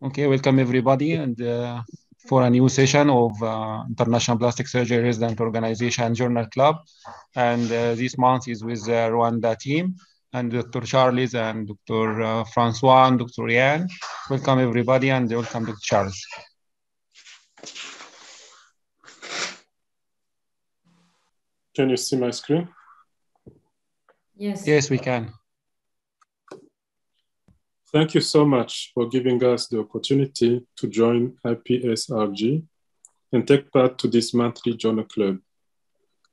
Okay, welcome everybody and uh, for a new session of uh, International Plastic Surgery Resident Organization Journal Club. And uh, this month is with the Rwanda team and Dr. Charles and Dr. Uh, Francois and Dr. Ian. Welcome everybody and welcome Dr. Charles. Can you see my screen? Yes. Yes, we can. Thank you so much for giving us the opportunity to join IPSRG and take part to this monthly journal club.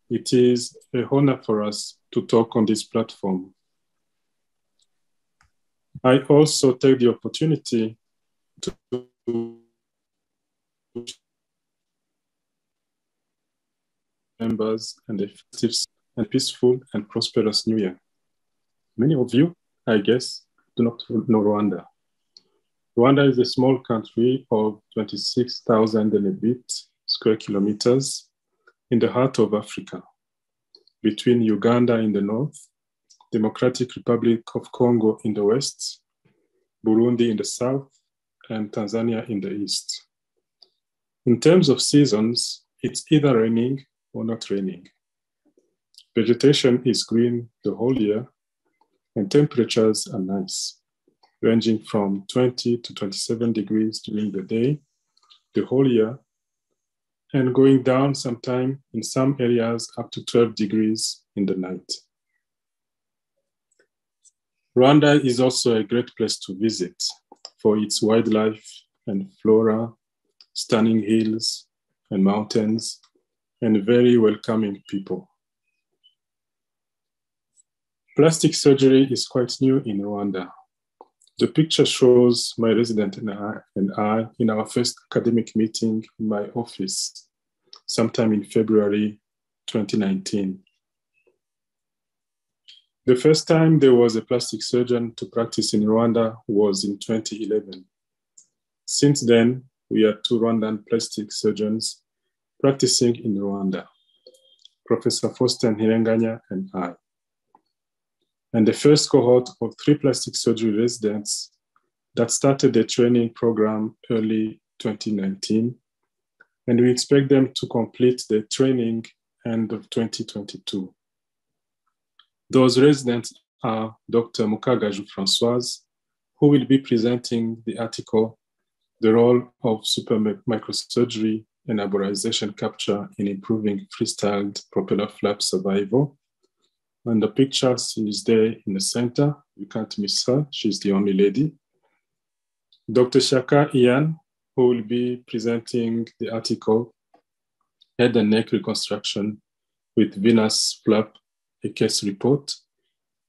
It is a honor for us to talk on this platform. I also take the opportunity to members and effective and peaceful and prosperous new year. Many of you, I guess, do not know Rwanda. Rwanda is a small country of 26,000 and a bit square kilometers in the heart of Africa, between Uganda in the north, Democratic Republic of Congo in the west, Burundi in the south, and Tanzania in the east. In terms of seasons, it's either raining or not raining. Vegetation is green the whole year, and temperatures are nice, ranging from 20 to 27 degrees during the day, the whole year, and going down sometime in some areas up to 12 degrees in the night. Rwanda is also a great place to visit for its wildlife and flora, stunning hills and mountains, and very welcoming people. Plastic surgery is quite new in Rwanda. The picture shows my resident and I, and I in our first academic meeting in my office sometime in February 2019. The first time there was a plastic surgeon to practice in Rwanda was in 2011. Since then, we are two Rwandan plastic surgeons practicing in Rwanda, Professor Faustin Ntirenganya and I. And the first cohort of three plastic surgery residents that started the training program early 2019. And we expect them to complete the training end of 2022. Those residents are Dr. Mukagaju Francoise, who will be presenting the article, The Role of Super Microsurgery and Arborization Capture in Improving Freestyled Propeller Flap Survival. And the picture is there in the center. You can't miss her. She's the only lady. Dr. Shaka Ian, who will be presenting the article, Head and Neck Reconstruction with Venous Flap a case report.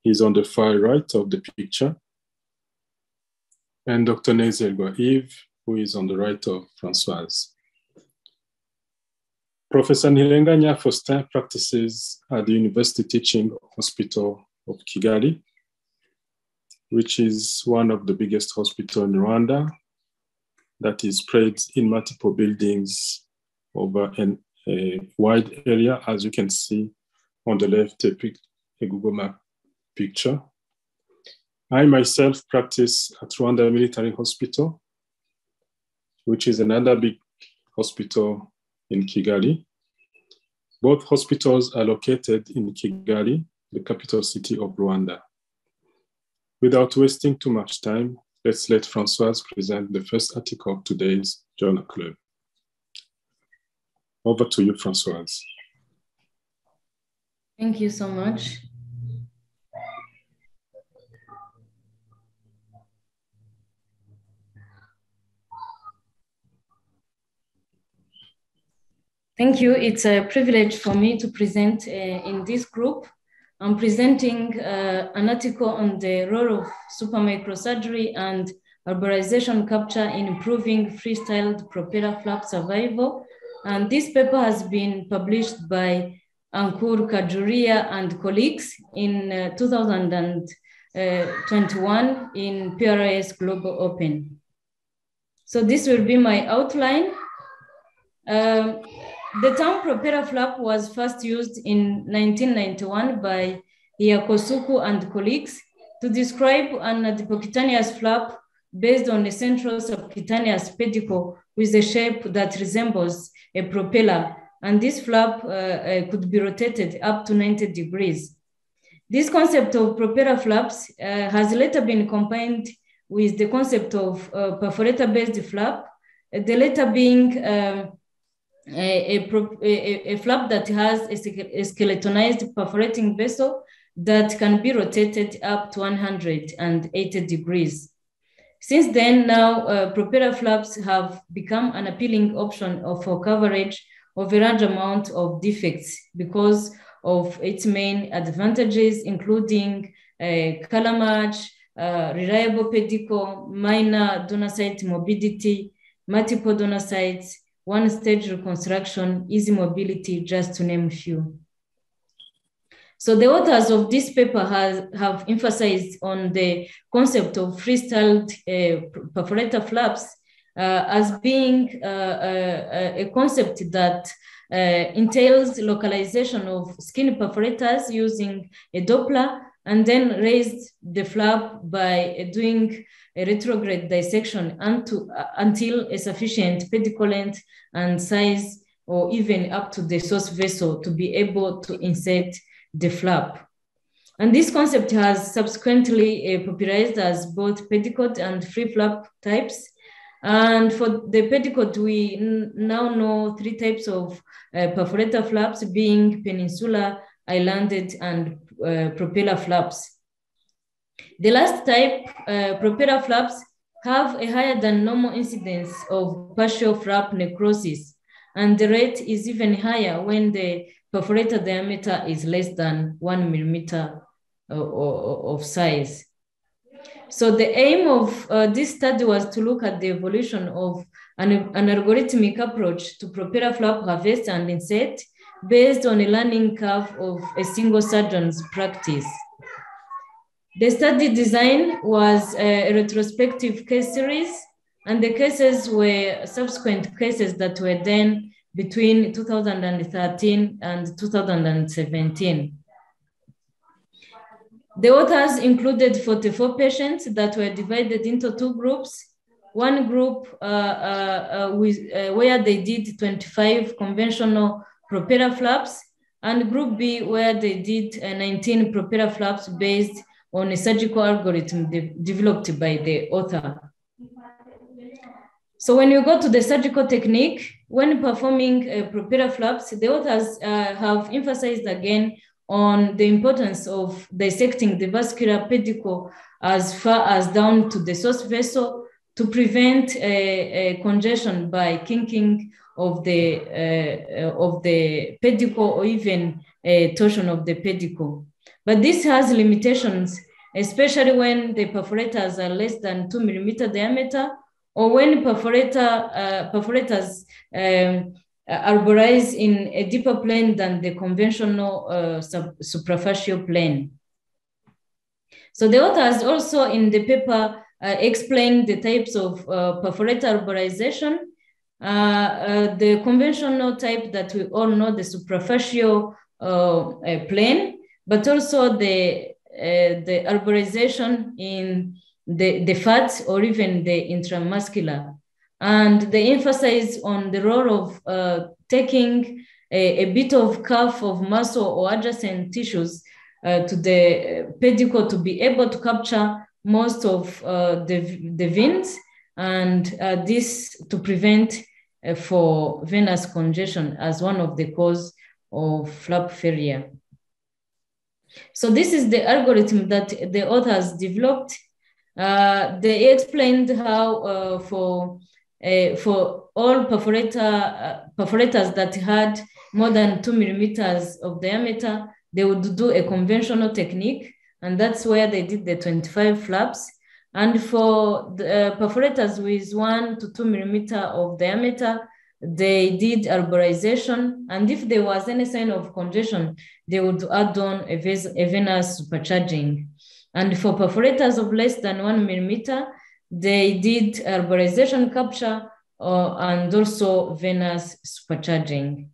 He's on the far right of the picture. And Dr. Nezelwa Yves, who is on the right of Francoise. Professor Ntirenganya Faustin practices at the University Teaching Hospital of Kigali, which is one of the biggest hospitals in Rwanda that is spread in multiple buildings over an, a wide area, as you can see on the left, a, pic, a Google Map picture. I myself practice at Rwanda Military Hospital, which is another big hospital in Kigali. Both hospitals are located in Kigali, the capital city of Rwanda. Without wasting too much time, let's let Francoise present the first article of today's Journal Club. Over to you, Francoise. Thank you so much. Thank you. It's a privilege for me to present uh, in this group. I'm presenting uh, an article on the role of supermicrosurgery and arborization capture in improving freestyled propeller flap survival. And this paper has been published by Ankur Khajuria and colleagues in uh, 2021 in PRS Global Open. So this will be my outline. Um, the term propeller flap was first used in 1991 by Hyakusoku and colleagues to describe an adipocutaneous flap based on a central subcutaneous pedicle with a shape that resembles a propeller. And this flap uh, uh, could be rotated up to 90 degrees. This concept of propeller flaps uh, has later been combined with the concept of uh, perforator-based flap, the latter being um, a, a, a, flap that has a, skeletonized perforating vessel that can be rotated up to 180 degrees. Since then, now uh, propeller flaps have become an appealing option for coverage of a large amount of defects because of its main advantages, including uh, color match, uh, reliable pedicle, minor donor site morbidity, multiple donor sites, one stage reconstruction, easy mobility, just to name a few. So the authors of this paper has, have emphasized on the concept of freestyled uh, perforator flaps uh, as being uh, a, a, concept that uh, entails localization of skin perforators using a Doppler and then raised the flap by doing a retrograde dissection unto, uh, until a sufficient pedicle length and size or even up to the source vessel to be able to insert the flap. And this concept has subsequently uh, popularized as both pedicled and free flap types. And for the pedicled, we now know three types of uh, perforator flaps being peninsular, islanded, and uh, propeller flaps. The last type, uh, propeller flaps, have a higher than normal incidence of partial flap necrosis, and the rate is even higher when the perforator diameter is less than one millimeter uh, of size. So the aim of uh, this study was to look at the evolution of an, an algorithmic approach to propeller flap harvest and insert based on a learning curve of a single surgeon's practice. The study design was a retrospective case series, and the cases were subsequent cases that were done between 2013 and 2017. The authors included 44 patients that were divided into two groups. One group uh, uh, uh, with, uh, where they did 25 conventional propeller flaps, and group B where they did uh, 19 propeller flaps based on a surgical algorithm de developed by the author. So when you go to the surgical technique, when performing uh, propeller flaps, the authors uh, have emphasized again on the importance of dissecting the vascular pedicle as far as down to the source vessel to prevent a, a congestion by kinking of the, uh, of the pedicle or even a torsion of the pedicle. But this has limitations, especially when the perforators are less than two millimeter diameter or when perforator, uh, perforators um, arborize in a deeper plane than the conventional uh, suprafascial plane. So the authors also in the paper uh, explained the types of uh, perforator arborization. Uh, uh, the conventional type that we all know, the suprafascial uh, plane, but also the uh, the arborization in the, the fat or even the intramuscular. And they emphasize on the role of uh, taking a, a, bit of cuff of muscle or adjacent tissues uh, to the pedicle to be able to capture most of uh, the, the veins and uh, this to prevent uh, for venous congestion as one of the cause of flap failure. So this is the algorithm that the authors developed. Uh, they explained how uh, for uh, for all perforator uh, perforators that had more than two millimeters of diameter, they would do a conventional technique, and that's where they did the 25 flaps. And for the uh, perforators with one to two millimeter of diameter, they did arborization, and if there was any sign of congestion, they would add on a, a venous supercharging. And for perforators of less than one millimeter, they did arborization capture uh, and also venous supercharging.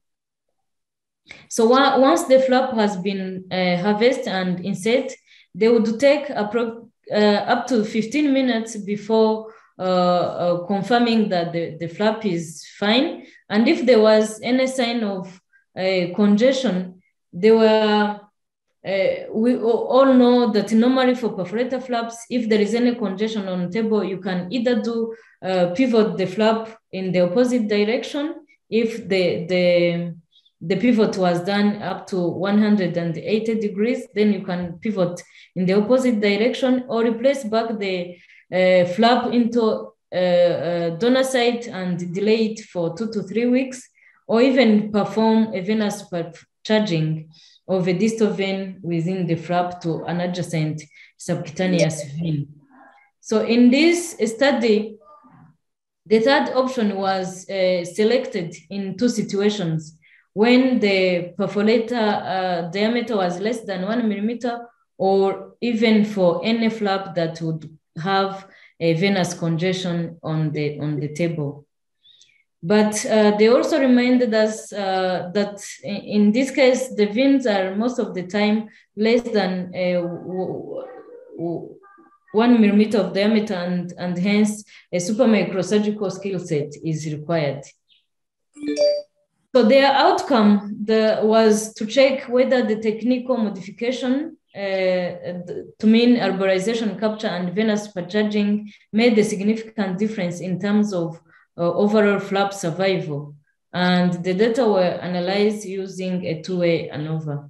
So once the flap has been uh, harvested and inset, they would take uh, up to 15 minutes before confirming that the, the flap is fine. And if there was any sign of congestion, they were uh, we all know that normally for perforator flaps, if there is any congestion on table, you can either do uh, pivot the flap in the opposite direction if the, the, the pivot was done up to 180 degrees, then you can pivot in the opposite direction or replace back the uh, flap into uh, uh, donor site and delay it for two to three weeks, or even perform a venous charging of a distal vein within the flap to an adjacent subcutaneous vein. So in this study, the third option was uh, selected in two situations when the perforator uh, diameter was less than one millimeter or even for any flap that would have a venous congestion on the, on the table. But uh, they also reminded us uh, that in this case, the veins are most of the time less than one millimeter of diameter, and, and hence a super microsurgical skill set is required. So their outcome the, was to check whether the technical modification uh, to mean arborization capture and venous supercharging made a significant difference in terms of uh, overall flap survival. And the data were analyzed using a two-way ANOVA.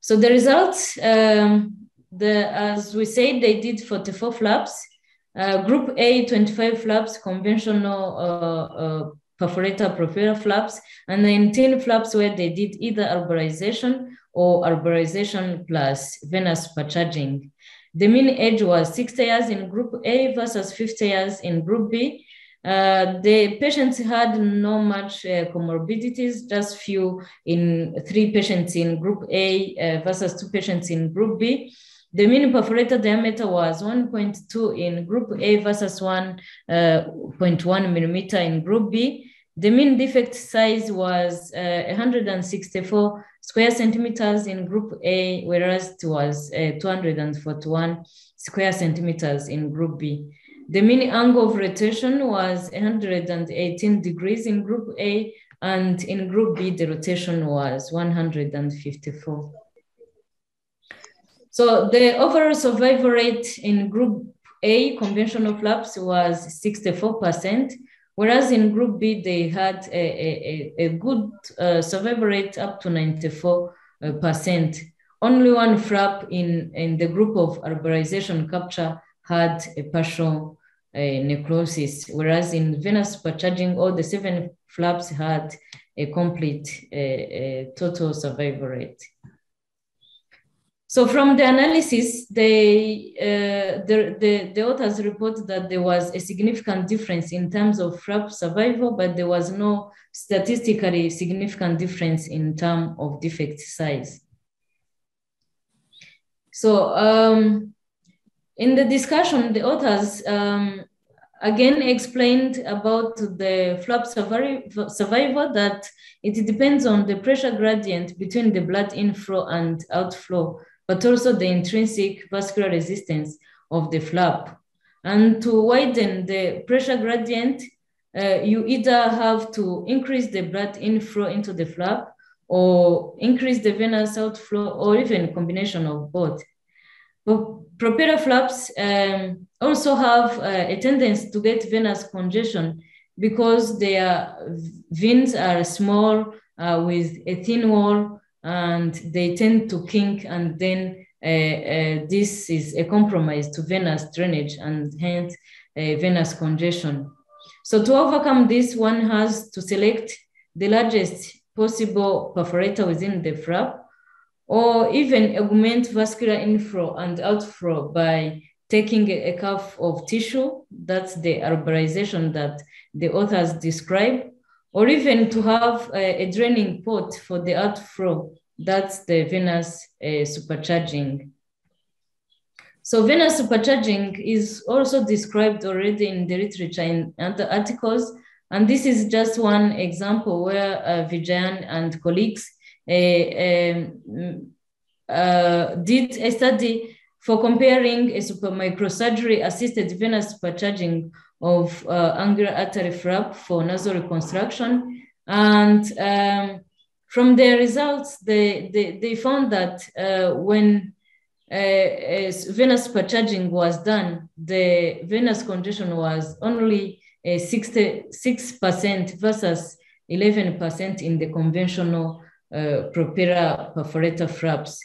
So the results, um, the, as we said, they did 44 flaps. Uh, group A, 25 flaps, conventional uh, uh, perforator propeller flaps, and 19 flaps where they did either arborization or arborization plus venous supercharging. The mean age was 60 years in group A versus 50 years in group B. Uh, the patients had no much uh, comorbidities, just few in three patients in group A uh, versus two patients in group B. The mean perforator diameter was 1.2 in group A versus 1.1 uh, millimeter in group B. The mean defect size was uh, 164 square centimeters in group A, whereas it was uh, 241 square centimeters in group B. The mean angle of rotation was 118 degrees in group A, and in group B, the rotation was 154. So the overall survival rate in group A conventional flaps was 64%, Whereas in Group B, they had a, a, a good uh, survival rate up to 94%. Uh, Only one flap in, in the group of arborization capture had a partial uh, necrosis, whereas in venous supercharging, all the seven flaps had a complete uh, total survival rate. So from the analysis, they, uh, the, the, the, authors report that there was a significant difference in terms of flap survival, but there was no statistically significant difference in terms of defect size. So um, in the discussion, the authors um, again explained about the flap survival that it depends on the pressure gradient between the blood inflow and outflow but also the intrinsic vascular resistance of the flap. And to widen the pressure gradient, uh, you either have to increase the blood inflow into the flap or increase the venous outflow or even combination of both. But propeller flaps um, also have uh, a tendency to get venous congestion because their veins are small uh, with a thin wall and they tend to kink and then uh, uh, this is a compromise to venous drainage and hence uh, venous congestion. So to overcome this, one has to select the largest possible perforator within the flap or even augment vascular inflow and outflow by taking a, a cuff of tissue, that's the arborization that the authors describe, or even to have a, a draining port for the outflow. That's the venous uh, supercharging. So venous supercharging is also described already in the literature in other articles. And this is just one example where uh, Vijayan and colleagues uh, um, uh, did a study for comparing a supermicrosurgery assisted venous supercharging of uh, angular artery flap for nasal reconstruction. And um, from their results, they, they, they found that uh, when uh, venous supercharging was done, the venous condition was only 66% versus 11% in the conventional uh, Propeller perforator flaps.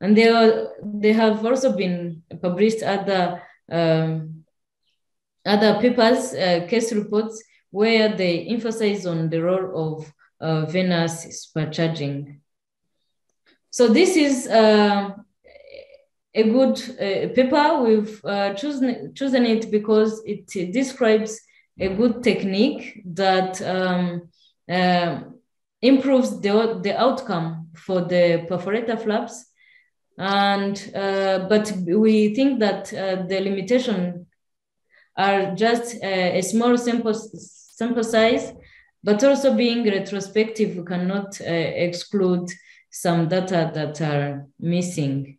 And they, are, they have also been published other, um, other papers, uh, case reports, where they emphasize on the role of uh, venous supercharging. So this is uh, a good uh, paper. We've uh, chosen, chosen it because it describes a good technique that um, uh, improves the, the outcome for the perforator flaps. And, uh, but we think that the limitation are just uh, a small sample, sample size, but also being retrospective, we cannot uh, exclude some data that are missing.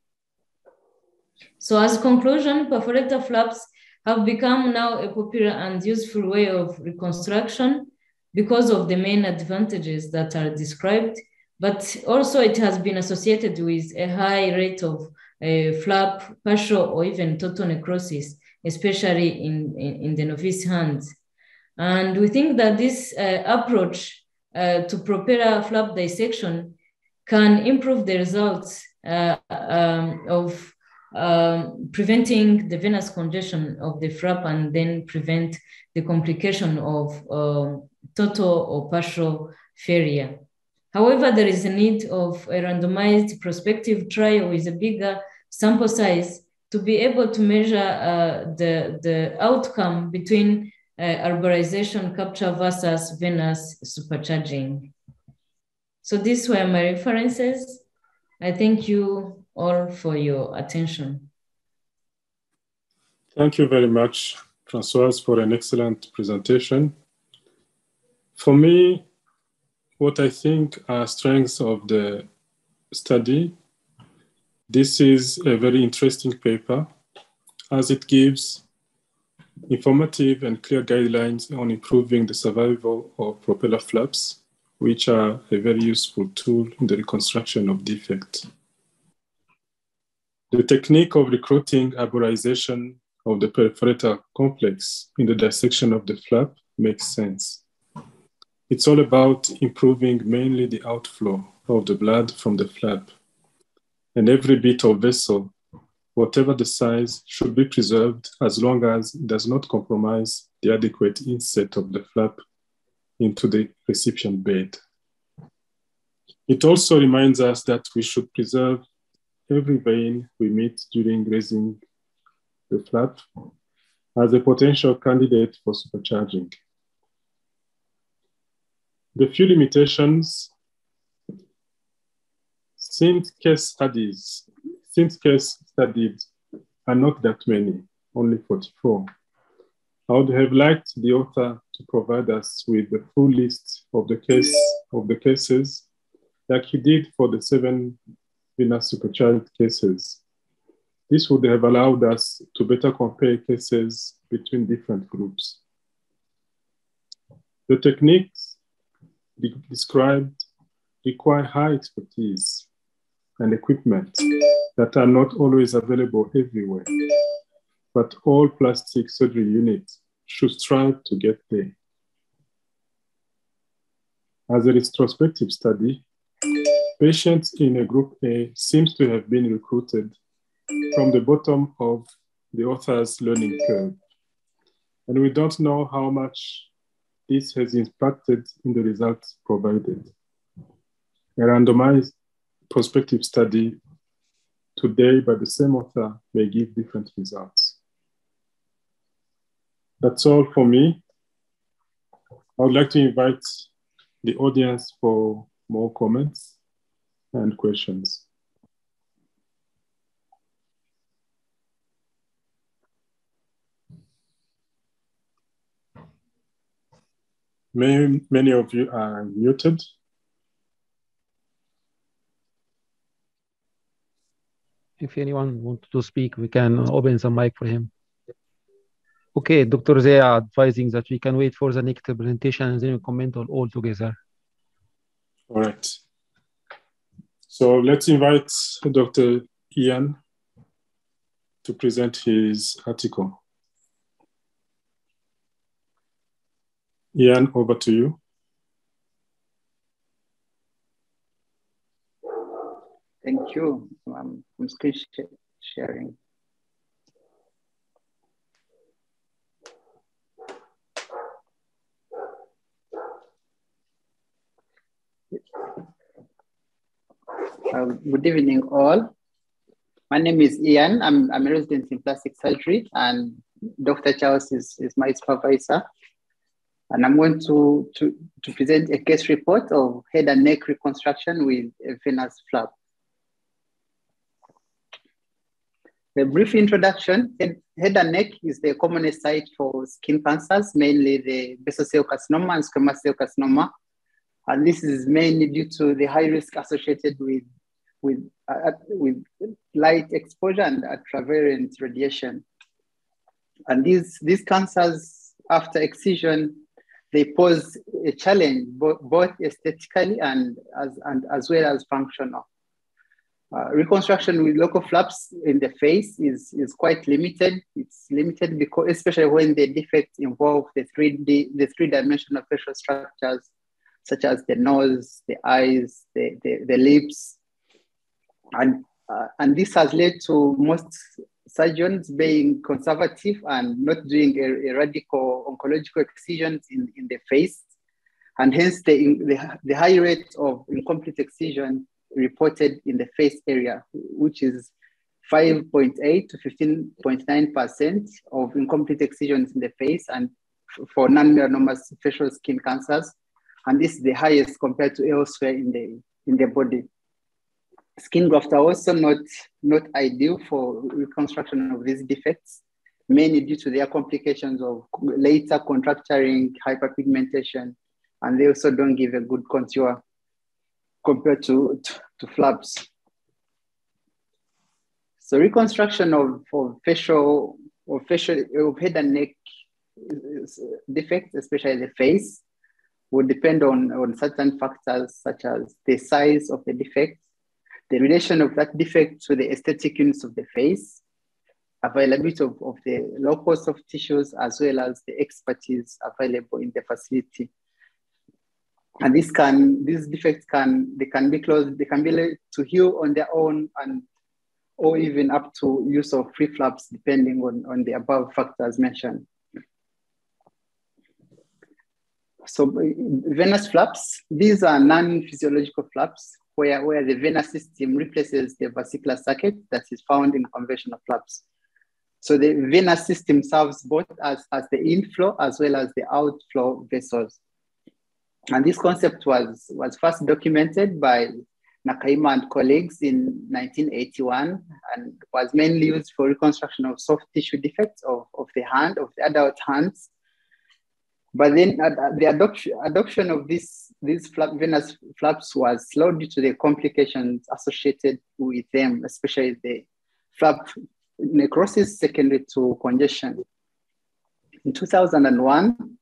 So as a conclusion, perforator flaps have become now a popular and useful way of reconstruction because of the main advantages that are described, but also it has been associated with a high rate of uh, flap, partial, or even total necrosis, especially in, in, in the novice hands. And we think that this uh, approach uh, to Propeller flap dissection can improve the results uh, um, of um, preventing the venous congestion of the flap and then prevent the complication of uh, total or partial failure. However, there is a need of a randomized prospective trial with a bigger sample size to be able to measure uh, the, the outcome between uh, arborization capture versus venous supercharging. So these were my references. I thank you all for your attention. Thank you very much, Françoise, for an excellent presentation. For me, what I think are strengths of the study, this is a very interesting paper as it gives informative and clear guidelines on improving the survival of propeller flaps, which are a very useful tool in the reconstruction of defects. The technique of recruiting arborization of the perforator complex in the dissection of the flap makes sense. It's all about improving mainly the outflow of the blood from the flap. And every bit of vessel, whatever the size, should be preserved as long as it does not compromise the adequate inset of the flap into the recipient bed. It also reminds us that we should preserve every vein we meet during raising the flap as a potential candidate for supercharging. The few limitations, since case studies, since case studied are not that many, only 44. I would have liked the author to provide us with the full list of the case of the cases like he did for the seven venous supercharged cases. This would have allowed us to better compare cases between different groups. The techniques described require high expertise and equipment that are not always available everywhere, but all plastic surgery units should strive to get there. As a retrospective study, Patients in a group A seems to have been recruited from the bottom of the author's learning curve. And we don't know how much this has impacted in the results provided. A randomized prospective study today by the same author may give different results. That's all for me. I would like to invite the audience for more comments and questions. Many, many of you are muted. If anyone wants to speak, we can open the mic for him. Okay, Dr. Zia advising that we can wait for the next presentation and then we comment on all together. All right. So let's invite Dr. Ian to present his article. Ian, over to you. Thank you. Um, I'm screen sharing. Uh, good evening, all. My name is Ian. I'm, I'm a resident in plastic surgery, and Dr. Charles is, is my supervisor. And I'm going to, to, to present a case report of head and neck reconstruction with a venous flap. A brief introduction, head, head and neck is the commonest site for skin cancers, mainly the basal cell carcinoma and squamous cell carcinoma. And this is mainly due to the high risk associated with with, uh, with light exposure and ultraviolet radiation. And these, these cancers, after excision, they pose a challenge both, both aesthetically and as, and as well as functional. Uh, reconstruction with local flaps in the face is, is quite limited. It's limited because, especially when the defects involve the 3D, the three-dimensional facial structures, such as the nose, the eyes, the, the, the lips, and, uh, and this has led to most surgeons being conservative and not doing a, a radical oncological excisions in, in the face. And hence the, the, the high rate of incomplete excision reported in the face area, which is 5.8 to 15.9% of incomplete excisions in the face and for non-melanoma facial skin cancers. And this is the highest compared to elsewhere in the, in the body skin grafts are also not, not ideal for reconstruction of these defects, mainly due to their complications of later contracturing, hyperpigmentation, and they also don't give a good contour compared to, to, to flaps. So reconstruction of, of facial or facial of head and neck defects, especially the face, would depend on, on certain factors such as the size of the defect, the relation of that defect to the aesthetic units of the face, availability of, of the local soft tissues, as well as the expertise available in the facility. And this can, these defects can, they can be closed, they can be to heal on their own and or even up to use of free flaps, depending on, on the above factors mentioned. So venous flaps, these are non-physiological flaps where, where the venous system replaces the vesicular circuit that is found in conventional flaps. So the venous system serves both as, as the inflow as well as the outflow vessels. And this concept was, was first documented by Nakayama and colleagues in 1981 and was mainly used for reconstruction of soft tissue defects of, of the hand, of the adult hands, but then uh, the adoption, adoption of this, these flap, venous flaps was slow due to the complications associated with them, especially the flap necrosis secondary to congestion. In 2001,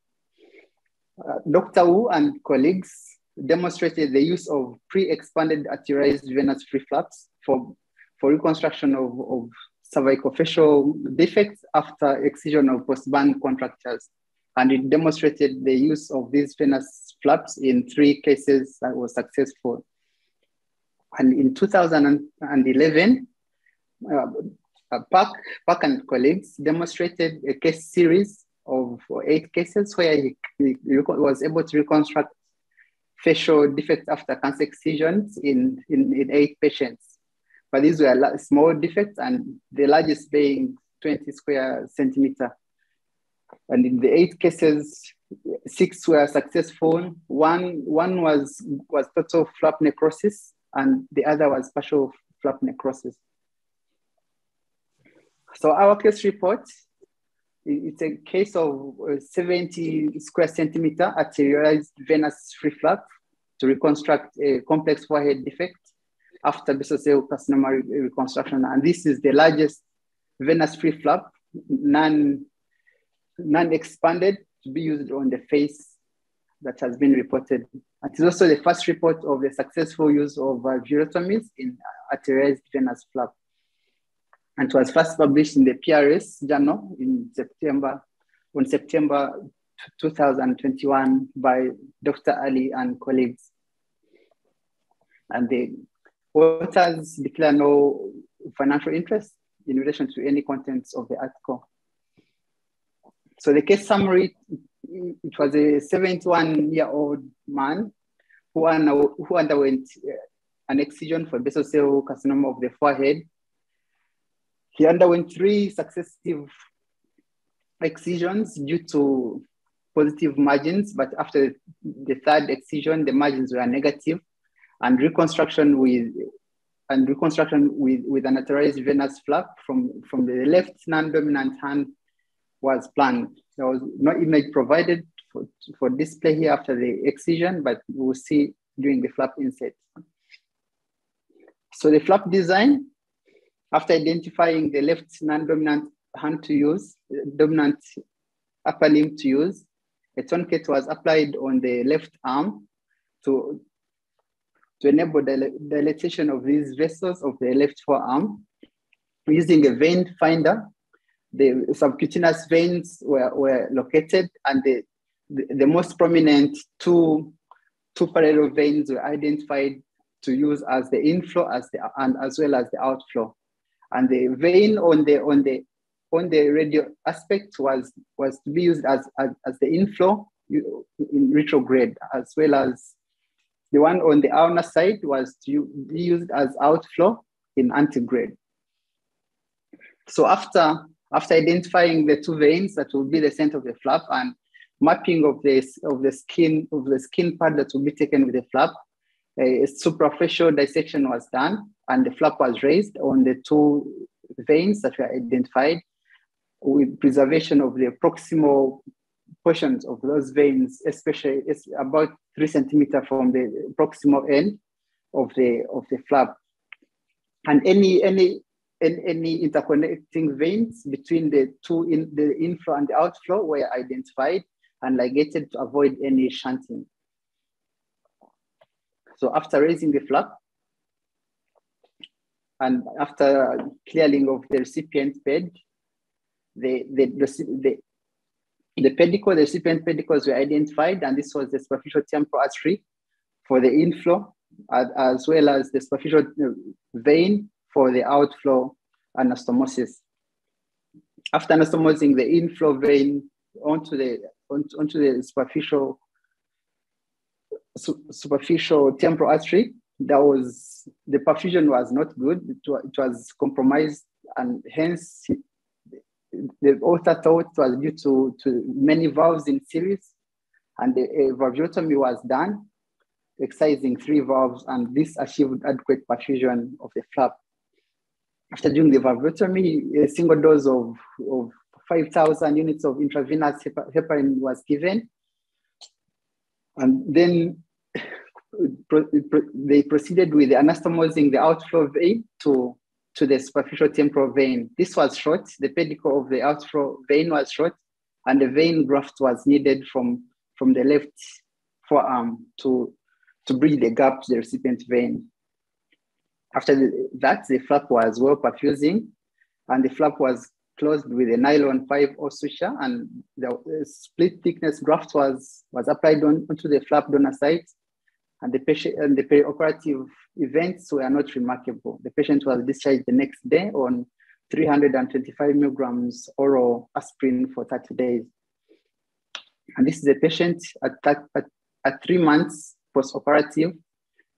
uh, Dr. Wu and colleagues demonstrated the use of pre-expanded arterialized venous free flaps for, for reconstruction of, of cervicofacial defects after excision of post-burn contractures and it demonstrated the use of these venous flaps in three cases that was successful. And in 2011, uh, Park, Park and colleagues demonstrated a case series of eight cases where he, he was able to reconstruct facial defects after cancer excisions in, in, in eight patients. But these were small defects and the largest being 20 square centimeter. And in the eight cases, six were successful. One, one was, was total flap necrosis, and the other was partial flap necrosis. So our case report, it's a case of 70 square centimeter arterialized venous free flap to reconstruct a complex forehead defect. after basal carcinoma reconstruction. And this is the largest venous-free flap, non, non-expanded, to be used on the face that has been reported. It is also the first report of the successful use of uh, in arterialized venous flap. And it was first published in the PRS journal in September, on September 2021 by Dr. Ali and colleagues. And the authors declare no financial interest in relation to any contents of the article. So the case summary, it was a 71-year-old man who, underwent uh, an excision for basal cell carcinoma of the forehead. He underwent three successive excisions due to positive margins, but after the third excision, the margins were negative, and reconstruction with and reconstruction with, with an arterialized venous flap from, from the left non-dominant hand was planned. There was no image provided for, for display here after the excision, but we'll see during the flap inset. So the flap design, after identifying the left non-dominant hand to use, dominant upper limb to use, a tourniquet was applied on the left arm to, to enable the dilatation of these vessels of the left forearm. Using a vein finder, the subcutaneous veins were, were located and the, the, the most prominent two, two parallel veins were identified to use as the inflow as the, and as well as the outflow. And the vein on the, on the on the radial aspect was, was to be used as, as, as the inflow in retrograde, as well as the one on the ulnar side was to be used as outflow in antegrade. So after, after identifying the two veins that will be the center of the flap and mapping of this of the skin of the skin part that will be taken with the flap, a superficial dissection was done and the flap was raised on the two veins that were identified with preservation of the proximal portions of those veins, especially it's about three centimeter from the proximal end of the of the flap. And any any any, any interconnecting veins between the two in the inflow and the outflow were identified and ligated to avoid any shunting. So after raising the flap, and after clearing of the recipient bed, the, the, the, the pedicle, the recipient pedicles were identified, and this was the superficial temporal artery for the inflow, as, well as the superficial uh, vein for the outflow anastomosis. After anastomosing the inflow vein onto the onto, onto the superficial su superficial temporal artery, that was the perfusion was not good. It, it was compromised, and hence the author thought it was due to, to many valves in series, and the valvulotomy was done, excising three valves, and this achieved adequate perfusion of the flap. After doing the valvulotomy, a single dose of, of 5,000 units of intravenous heparin was given. And then they proceeded with anastomosing the outflow vein to to the superficial temporal vein. This was short, the pedicle of the outflow vein was short, and the vein graft was needed from, from the left forearm to, to bridge the gap to the recipient vein. After that, the flap was well perfusing, and the flap was closed with a nylon 5 or suture, and the, split thickness graft was, was applied on, onto the flap donor site, and the patient and the perioperative events were not remarkable. The patient was discharged the next day on 325 milligrams oral aspirin for 30 days. And this is a patient at, at, at three months post-operative,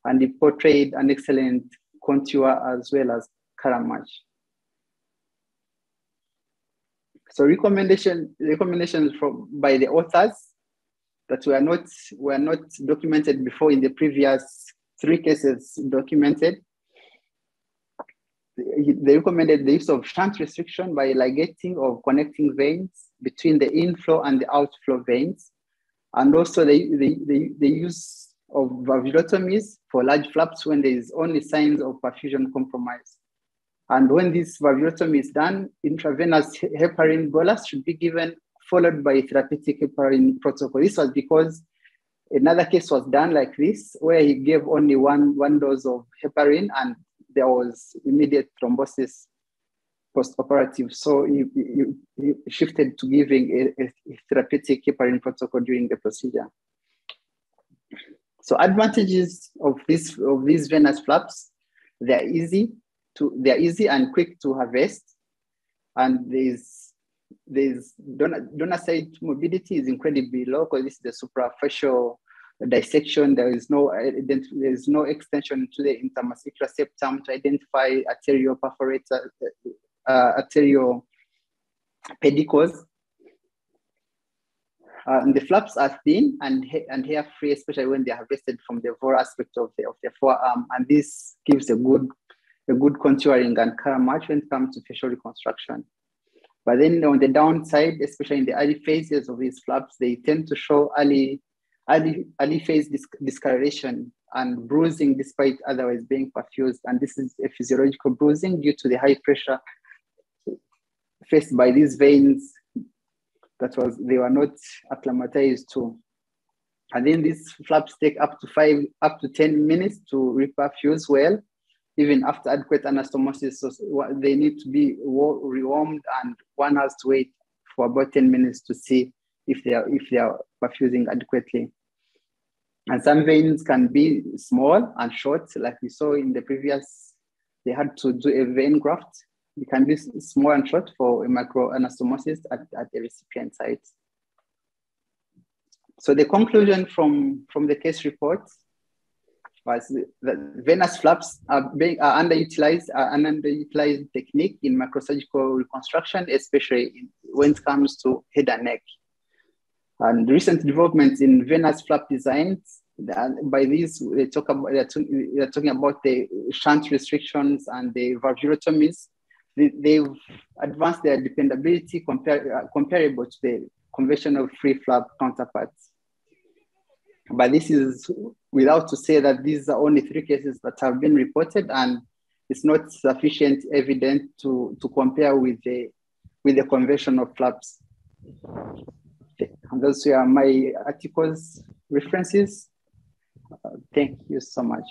and he portrayed an excellent contour as well as color match. So recommendation, recommendations from by the authors that were not were not documented before in the previous three cases documented. They recommended the use of shunt restriction by ligating or connecting veins between the inflow and the outflow veins. And also the, the, the, the use of valvulotomies for large flaps when there is only signs of perfusion compromise. And when this valvulotomy is done, intravenous heparin bolus should be given, followed by a therapeutic heparin protocol. This was because another case was done like this, where he gave only one, one dose of heparin and there was immediate thrombosis post-operative. So he, he, he, shifted to giving a, a therapeutic heparin protocol during the procedure. So advantages of this of these venous flaps, they're easy to they're easy and quick to harvest, and there's there's donor, donor site morbidity is incredibly low because this is the suprafascial dissection. There is no there is no extension to the intermuscular septum to identify arterial perforator, uh, arterial pedicles. Uh, and the flaps are thin and, and hair free, especially when they are harvested from the volar aspect of the, of the forearm. And this gives a good, a good contouring and color match when it comes to facial reconstruction. But then on the downside, especially in the early phases of these flaps, they tend to show early, early, early phase discoloration and bruising despite otherwise being perfused. And this is a physiological bruising due to the high pressure faced by these veins that was they were not acclimatized to. And then these flaps take up to five, up to 10 minutes to reperfuse well, even after adequate anastomosis. So they need to be rewarmed and one has to wait for about 10 minutes to see if they are, if they are perfusing adequately. And some veins can be small and short, like we saw in the previous, they had to do a vein graft it can be small and short for a microanastomosis at, at the recipient site. So the conclusion from, from the case report was that venous flaps are, being, are underutilized, are an underutilized technique in microsurgical reconstruction, especially when it comes to head and neck. And recent developments in venous flap designs, by these, they talk about, they're, they're talking about the shunt restrictions and the valvulotomies they've advanced their dependability compar comparable to the conventional free flap counterparts. But this is without to say that these are only three cases that have been reported and it's not sufficient evidence to, to compare with the, with the conventional flaps. And those are my articles references. Uh, thank you so much.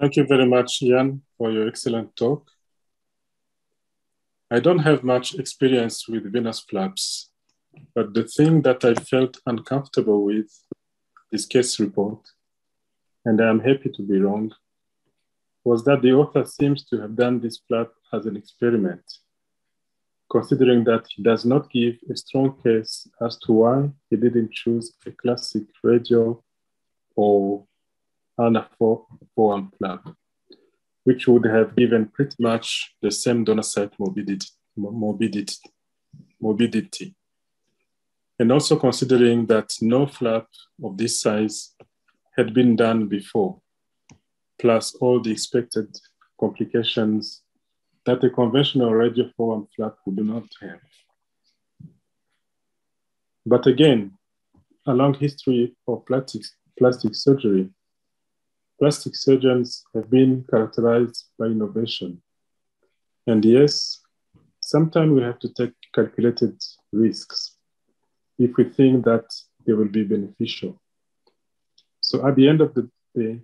Thank you very much, Ian, for your excellent talk. I don't have much experience with venous flaps, but the thing that I felt uncomfortable with this case report, and I am happy to be wrong, was that the author seems to have done this flap as an experiment, considering that he does not give a strong case as to why he didn't choose a classic radial or and a forearm flap, which would have given pretty much the same donor site morbidity, morbidity, morbidity. And also considering that no flap of this size had been done before, plus all the expected complications that a conventional radial forearm flap would not have. But again, a long history of plastic, plastic surgery plastic surgeons have been characterized by innovation. And yes, sometimes we have to take calculated risks if we think that they will be beneficial. So at the end of the day,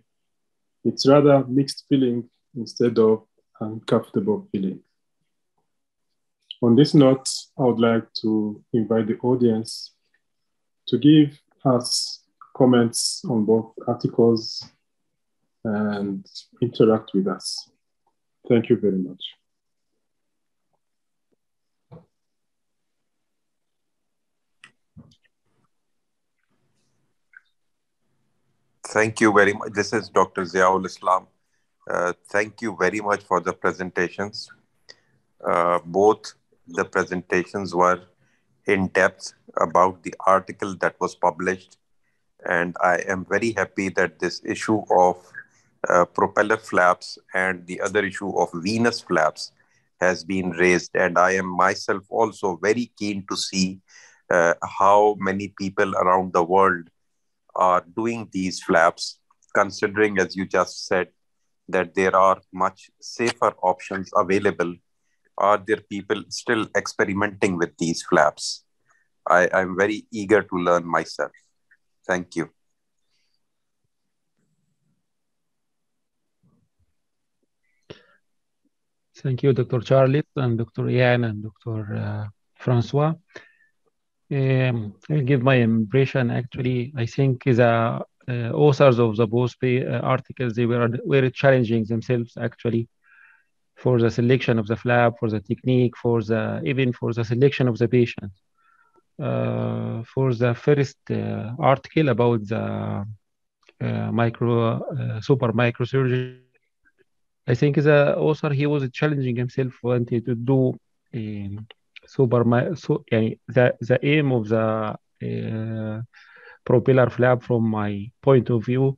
it's rather mixed feeling instead of uncomfortable feeling. On this note, I would like to invite the audience to give us comments on both articles and interact with us. Thank you very much. Thank you very much. This is Dr. Ziaul Islam. Uh, thank you very much for the presentations. Uh, both the presentations were in depth about the article that was published. And I am very happy that this issue of uh, propeller flaps and the other issue of venous flaps has been raised. And I am myself also very keen to see uh, how many people around the world are doing these flaps, considering, as you just said, that there are much safer options available. Are there people still experimenting with these flaps? I, I'm very eager to learn myself. Thank you. Thank you, Dr. Charles and Dr. Ian and Dr. Uh, Francois. Um, I'll give my impression. Actually, I think the uh, authors of the both uh, articles they were very challenging themselves actually for the selection of the flap, for the technique, for the even for the selection of the patient. Uh, for the first uh, article about the uh, micro super microsurgery I think the author he was challenging himself wanted to do um, super so yani the the aim of the uh, propeller flap from my point of view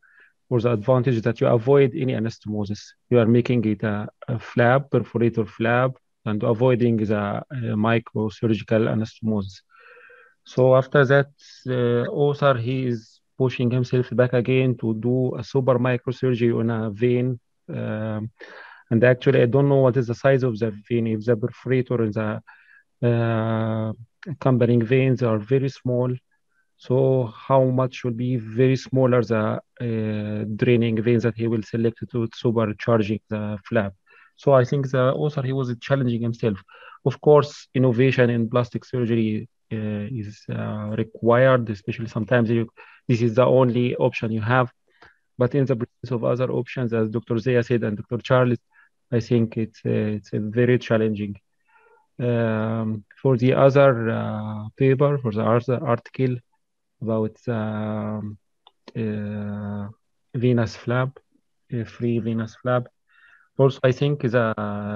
was the advantage that you avoid any anastomosis. You are making it a, a flap, perforator flap, and avoiding the uh, microsurgical anastomosis. So after that, uh, author he is pushing himself back again to do a super microsurgery on a vein um, and actually, I don't know what is the size of the vein. If the perforator and the uh, accompanying veins are very small, so how much will be very smaller the uh, draining veins that he will select to supercharging the flap. So I think the author he was challenging himself. Of course, innovation in plastic surgery uh, is uh, required, especially sometimes you, this is the only option you have. But in the presence of other options, as Dr. Zia said and Dr. Charles, I think it's uh, it's very challenging. Um, for the other uh, paper, for the other article about um, uh, venous flap, free venous flap, also I think the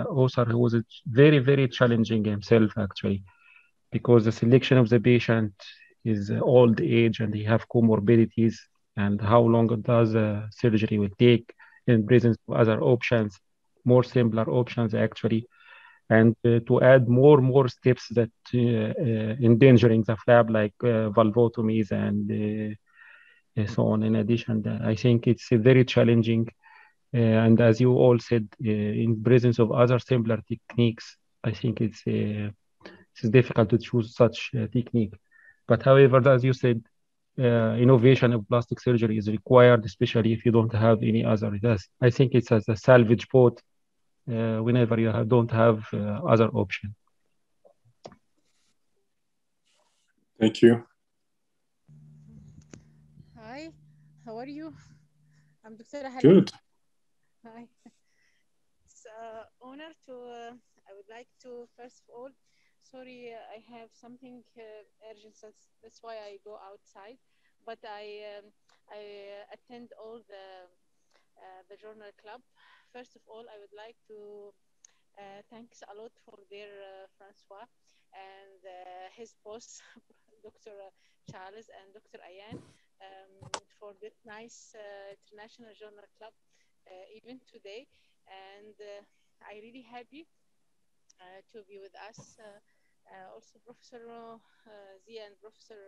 author was very very challenging himself actually, because the selection of the patient is old age and he have comorbidities and how long does the surgery will take in presence of other options, more simpler options actually, and uh, to add more more steps that uh, uh, endangering the flap like uh, valvotomies and uh, so on. In addition, I think it's very challenging. And as you all said, in presence of other simpler techniques, I think it's it's difficult to choose such technique. But however, as you said, uh, innovation of plastic surgery is required, especially if you don't have any other. Yes, I think it's as a salvage boat uh, whenever you have, don't have uh, other option. Thank you. Hi, how are you? I'm Dr. Ahad. Good. Hi. It's an honor to, uh, I would like to, first of all, sorry, uh, I have something uh, urgent, that's, why I go outside. But I, um, I attend all the, the journal club. First of all, I would like to uh, thanks a lot for their uh, Francois and uh, his boss, Dr. Charles and Dr. Ayan, um, for this nice international journal club event today. And I really happy to be with us. Also, Professor Zia and Professor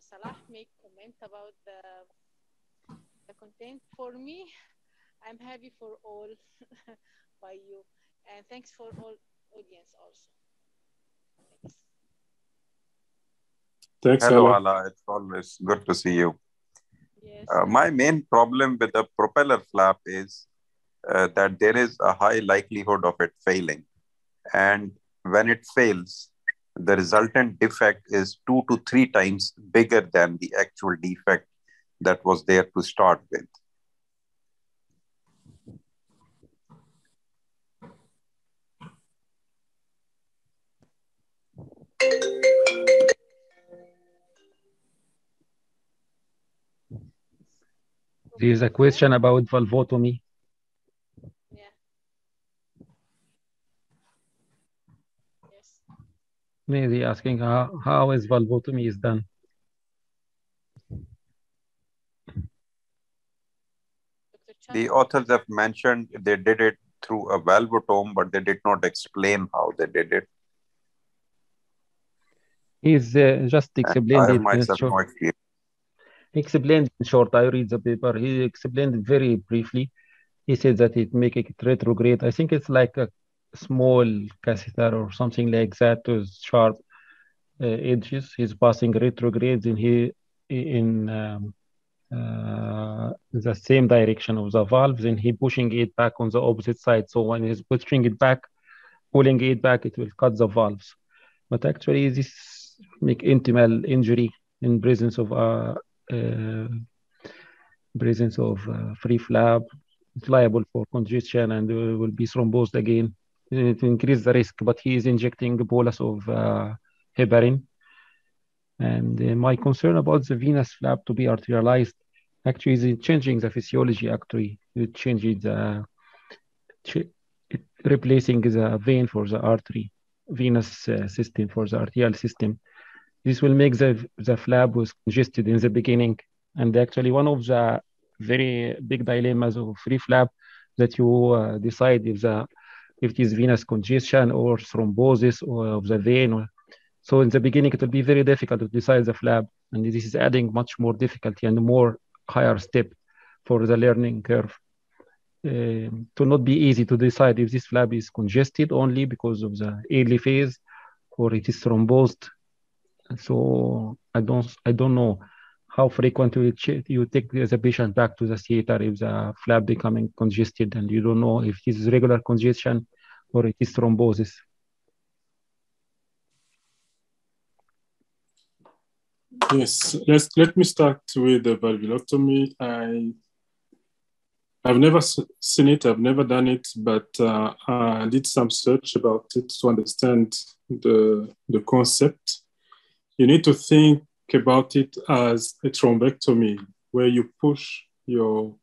Salah make comment about the, the content. For me, I'm happy for all by you. And thanks for all audience also. Thanks. Thanks, Hello, Ala. Ala. It's always good to see you. Yes. Uh, my main problem with the propeller flap is uh, that there is a high likelihood of it failing. And when it fails, the resultant defect is two to three times bigger than the actual defect that was there to start with. There is a question about valvotomy. Yeah. Yes. Maybe asking how, how is valvotomy is done. The authors have mentioned they did it through a valvotome, but they did not explain how they did it. He's uh, just explained I it in myself short. no experience. He explained in short. I read the paper. He explained very briefly. He said that it make it retrograde. I think it's like a small catheter or something like that with sharp uh, edges. He's passing retrogrades in he in um, uh, the same direction of the valves, and he pushing it back on the opposite side. So when he's pushing it back, pulling it back, it will cut the valves. But actually, this make intimal injury in presence of uh, uh, presence of uh, free flap. It's liable for congestion and uh, will be thrombosed again. It increases the risk, but he is injecting bolus of uh, heparin. And uh, my concern about the venous flap to be arterialized actually is changing the physiology. Actually, it changes the ch- replacing the vein for the artery, venous uh, system for the arterial system. This will make the the flap was congested in the beginning, and actually one of the very big dilemmas of free flap that you uh, decide if the if it is venous congestion or thrombosis of the vein. So in the beginning, it will be very difficult to decide the flap, and this is adding much more difficulty and more higher step for the learning curve. Um, to not be easy to decide if this flap is congested only because of the early phase or it is thrombosed. So I don't I don't know how frequent you, take the patient back to the theater if the flap becoming congested and you don't know if it is regular congestion or it is thrombosis. Yes, let's let me start with the valvulotomy. I I've never seen it, I've never done it, but uh, I did some search about it to understand the the concept. You need to think about it as a thrombectomy, where you push your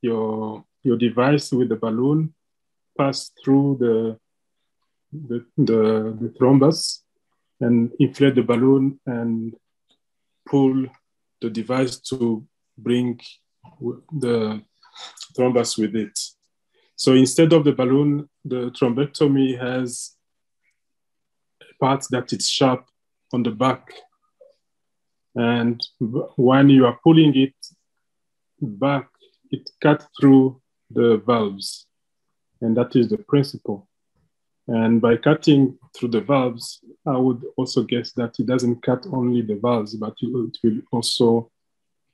your your device with the balloon pass through the the, the, the thrombus and inflate the balloon and pull the device to bring the thrombus with it. So instead of the balloon, the thrombectomy has a part that is sharp on the back. And when you are pulling it back, it cuts through the valves. And that is the principle. And by cutting through the valves, I would also guess that it doesn't cut only the valves, but it will- also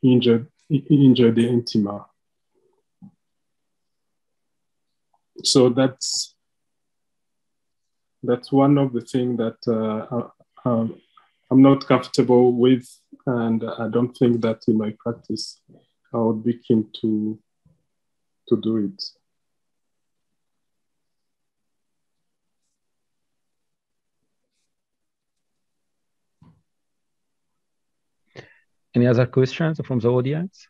injure, injure the intima. So that's that's one of the things that uh, uh, I'm not comfortable with, and I don't think that in my practice I would be keen to to do it. Any other questions from the audience?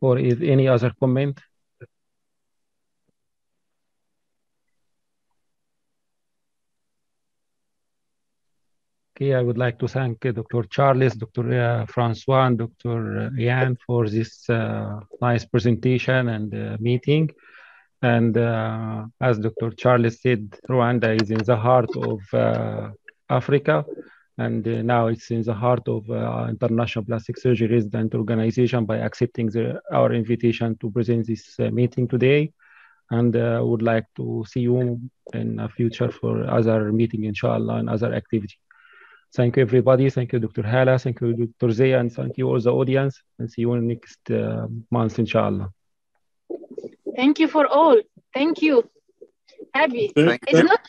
Or is any other comment? Okay, I would like to thank uh, Dr. Charles, Dr. uh, Francois, and Dr. Ian for this uh, nice presentation and uh, meeting. And uh, as Dr. Charles said, Rwanda is in the heart of uh, Africa, and uh, now it's in the heart of uh, International Plastic Surgery Resident Organization by accepting the, our invitation to present this uh, meeting today. And uh, would like to see you in the future for other meeting, inshallah, and other activity. Thank you, everybody. Thank you, Dr. Hala. Thank you, Dr. Zia. and thank you all the audience. And see you next uh, month, inshallah. Thank you for all. Thank you. Happy. Thank- It's not.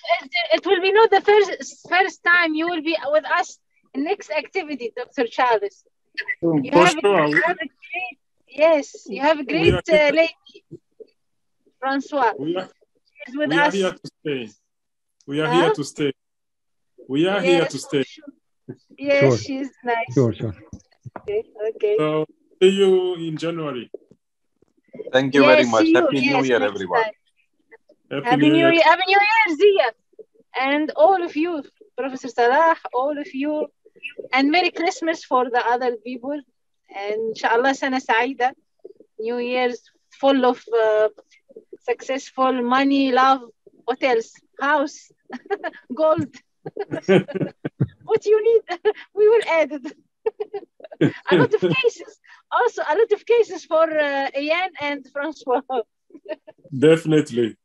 It will be not the first first time you will be with us next activity, Dr. Charles. You have, sure. you have a great. Yes, you have a great We uh, lady, Francois. We are, is with we are here to stay. We are Huh? here to stay. We are here to stay. Yes, Sure. she's nice. Sure, sure. Okay. okay. So see you in January. Thank you Yes, very much. you. Happy New Year, everyone. Happy, Happy New Year. Happy New Year, Zia. And all of you, Professor Salah, all of you. And Merry Christmas for the other people. And inshallah, Sana Saida. New Year's full of uh, successful money, love. What else? house, gold. what you need, we will add it. a lot of cases, also a lot of cases for uh, Ian and Francois. Definitely.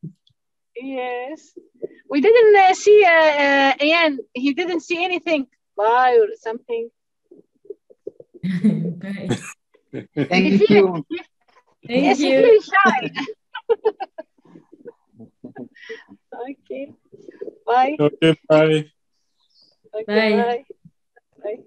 Yes. We didn't uh, see uh, uh, Ian. He didn't see anything. Bye or something. Bye. Thank He you. Thank yes, he's you. very shy. Okay. Bye. Okay, bye. Okay, bye. bye. bye.